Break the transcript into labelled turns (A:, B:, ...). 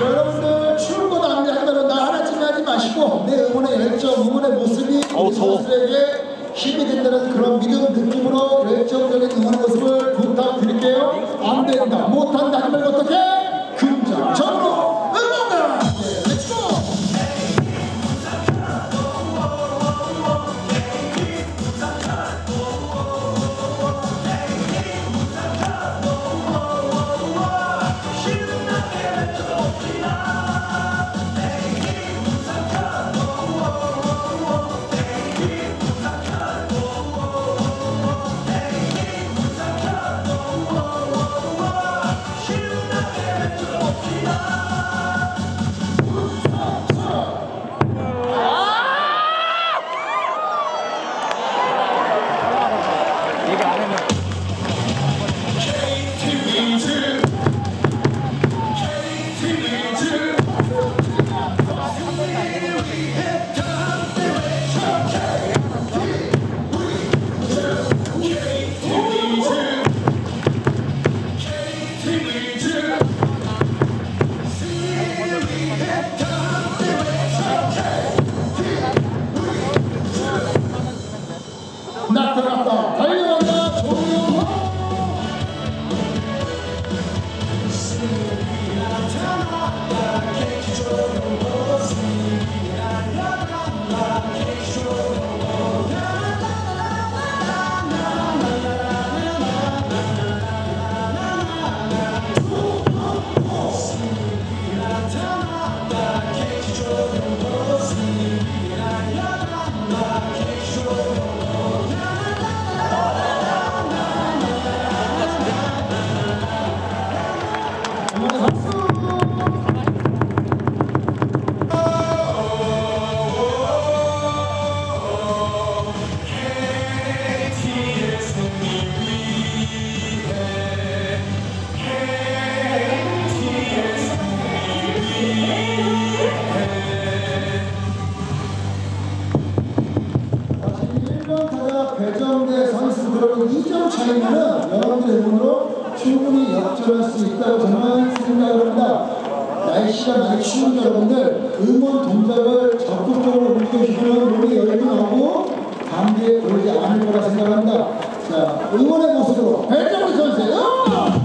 A: 여러분들 추운 거 낭비 한다고 나 하나쯤 하지 마시고 내 응원의 열정, 응원의 모습이 우리. 선수들에게 힘이 된다는 그런 믿음 느낌으로 열정적인 응원의 모습을 부탁드릴게요. 안 된다, 못한다 하면 어떻게? 나 1번 타자 배정대 선수들은 2점 차이면은 여러분들의 응원으로 충분히 역전할 수 있다고 저는 생각을 합니다. 날씨가 많이 추운 여러분들 응원 동작을 적극적으로 움직여주시면 몸이 열이 나고 감기에 걸리지 않을 거라 생각합니다. 자, 응원의 모습으로 배정대 선수 응원!